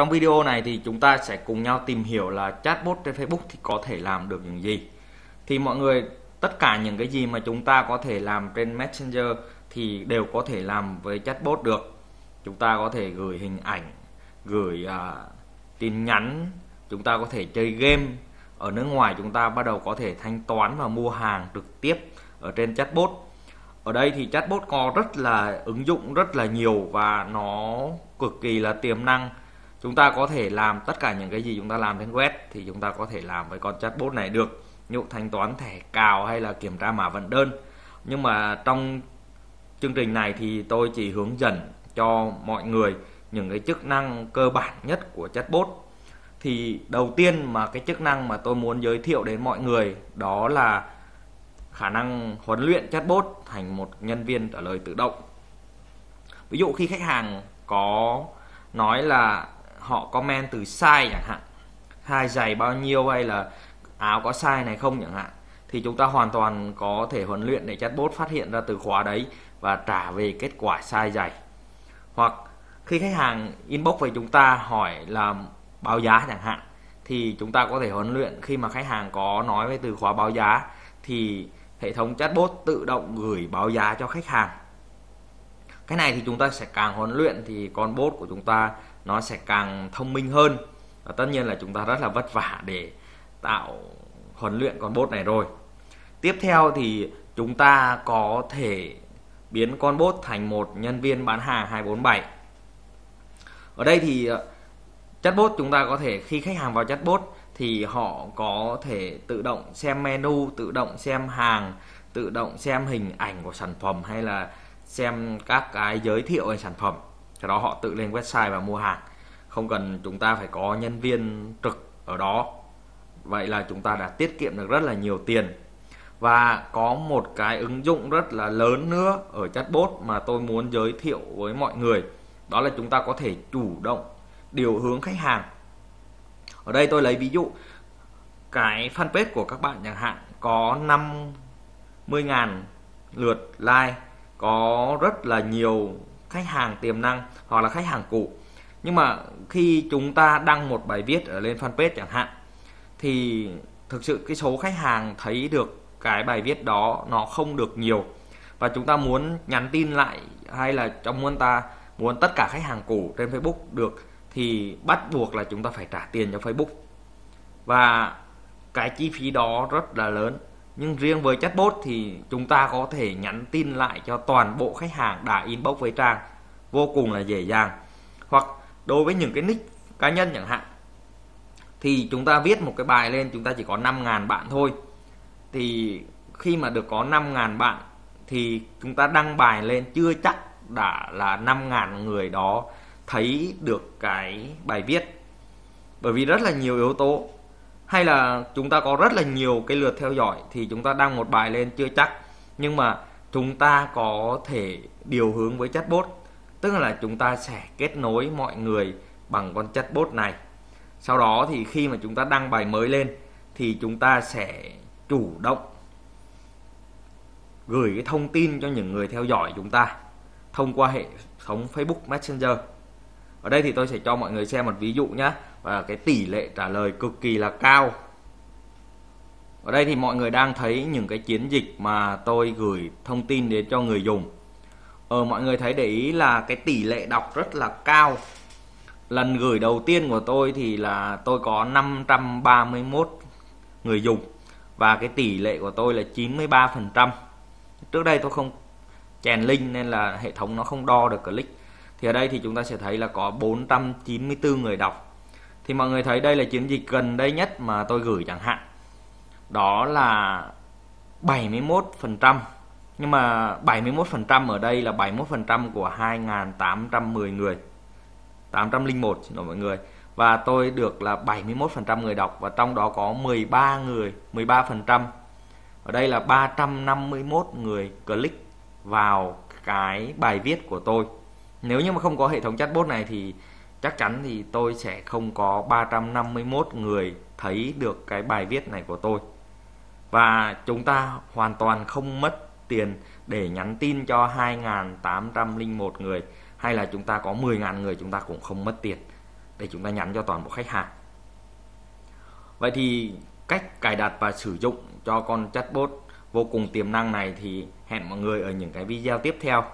Trong video này thì chúng ta sẽ cùng nhau tìm hiểu là chatbot trên Facebook thì có thể làm được những gì. Thì mọi người tất cả những cái gì mà chúng ta có thể làm trên Messenger thì đều có thể làm với chatbot được. Chúng ta có thể gửi hình ảnh, gửi uh, tin nhắn, chúng ta có thể chơi game. Ở nước ngoài chúng ta bắt đầu có thể thanh toán và mua hàng trực tiếp ở trên chatbot. Ở đây thì chatbot có rất là ứng dụng rất là nhiều và nó cực kỳ là tiềm năng chúng ta có thể làm tất cả những cái gì chúng ta làm trên web thì chúng ta có thể làm với con chatbot này được. Như thanh toán thẻ cào hay là kiểm tra mã vận đơn. Nhưng mà trong chương trình này thì tôi chỉ hướng dẫn cho mọi người những cái chức năng cơ bản nhất của chatbot. Thì đầu tiên mà cái chức năng mà tôi muốn giới thiệu đến mọi người đó là khả năng huấn luyện chatbot thành một nhân viên trả lời tự động. Ví dụ khi khách hàng có nói là họ comment từ size chẳng hạn. Hai giày bao nhiêu hay là áo có size này không chẳng hạn. Thì chúng ta hoàn toàn có thể huấn luyện để chatbot phát hiện ra từ khóa đấy và trả về kết quả size giày. Hoặc khi khách hàng inbox về chúng ta hỏi là báo giá chẳng hạn, thì chúng ta có thể huấn luyện. Khi mà khách hàng có nói về từ khóa báo giá, thì hệ thống chatbot tự động gửi báo giá cho khách hàng cái này thì chúng ta sẽ càng huấn luyện thì con bot của chúng ta nó sẽ càng thông minh hơn. Và tất nhiên là chúng ta rất là vất vả để tạo huấn luyện con bot này rồi. Tiếp theo thì chúng ta có thể biến con bot thành một nhân viên bán hàng 247 ở đây thì ờ, chatbot chúng ta có thể, khi khách hàng vào chatbot thì họ có thể tự động xem menu, tự động xem hàng, tự động xem hình ảnh của sản phẩm hay là xem các cái giới thiệu về sản phẩm, sau đó họ tự lên website và mua hàng. Không cần chúng ta phải có nhân viên trực ở đó. Vậy là chúng ta đã tiết kiệm được rất là nhiều tiền. Và có một cái ứng dụng rất là lớn nữa ở chatbot mà tôi muốn giới thiệu với mọi người. Đó là chúng ta có thể chủ động điều hướng khách hàng. Ở đây tôi lấy ví dụ, cái fanpage của các bạn chẳng hạn có 50.000 lượt like có rất là nhiều khách hàng tiềm năng hoặc là khách hàng cũ. Nhưng mà khi chúng ta đăng một bài viết ở lên fanpage chẳng hạn, thì thực sự cái số khách hàng thấy được cái bài viết đó nó không được nhiều. Và chúng ta muốn nhắn tin lại hay là trong muốn ta muốn tất cả khách hàng cũ trên Facebook được, thì bắt buộc là chúng ta phải trả tiền cho Facebook. Và cái chi phí đó rất là lớn nhưng riêng với chatbot thì chúng ta có thể nhắn tin lại cho toàn bộ khách hàng đã inbox với trang. Vô cùng là dễ dàng. Hoặc đối với những cái nick cá nhân chẳng hạn, thì chúng ta viết một cái bài lên, chúng ta chỉ có 5.000 bạn thôi. Thì khi mà được có 5.000 bạn thì chúng ta đăng bài lên, chưa chắc đã là 5.000 người đó thấy được cái bài viết. Bởi vì rất là nhiều yếu tố hay là chúng ta có rất là nhiều cái lượt theo dõi thì chúng ta đăng một bài lên chưa chắc. Nhưng mà chúng ta có thể điều hướng với chatbot. Tức là chúng ta sẽ kết nối mọi người bằng con chatbot này. Sau đó thì khi mà chúng ta đăng bài mới lên thì chúng ta sẽ chủ động gửi cái thông tin cho những người theo dõi chúng ta thông qua hệ thống Facebook Messenger ở đây thì tôi sẽ cho mọi người xem một ví dụ nhé và cái tỷ lệ trả lời cực kỳ là cao. Ở đây thì mọi người đang thấy những cái chiến dịch mà tôi gửi thông tin đến cho người dùng. Ờ mọi người thấy để ý là cái tỷ lệ đọc rất là cao. Lần gửi đầu tiên của tôi thì là tôi có 531 người dùng. Và cái tỷ lệ của tôi là 93% trước đây tôi không chèn link nên là hệ thống nó không đo được click thì ở đây thì chúng ta sẽ thấy là có 494 người đọc. Thì mọi người thấy đây là chiến dịch gần đây nhất mà tôi gửi chẳng hạn. Đó là 71% nhưng mà 71% ở đây là 71% của 2.810 người. 801 xin lỗi mọi người. Và tôi được là 71% người đọc và trong đó có 13 người 13% ở đây là 351 người click vào cái bài viết của tôi nếu như mà không có hệ thống chatbot này thì chắc chắn thì tôi sẽ không có 351 người thấy được cái bài viết này của tôi. Và chúng ta hoàn toàn không mất tiền để nhắn tin cho 2.801 người, hay là chúng ta có 10.000 người chúng ta cũng không mất tiền để chúng ta nhắn cho toàn bộ khách hàng. Vậy thì cách cài đặt và sử dụng cho con chatbot vô cùng tiềm năng này thì hẹn mọi người ở những cái video tiếp theo.